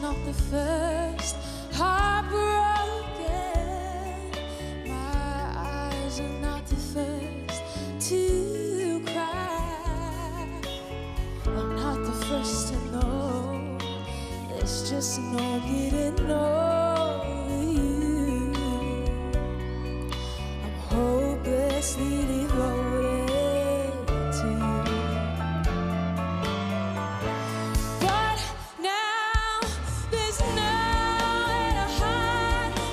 not the first. My eyes are not the first to cry. I'm not the first to know. There's just no getting over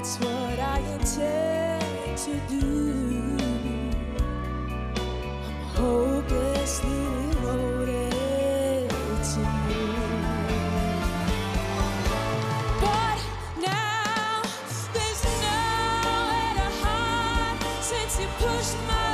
that's what I intend to do. I'm hopelessly devoted to you. But now there's nowhere to hide since you pushed my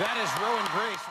That is Rowan Grace.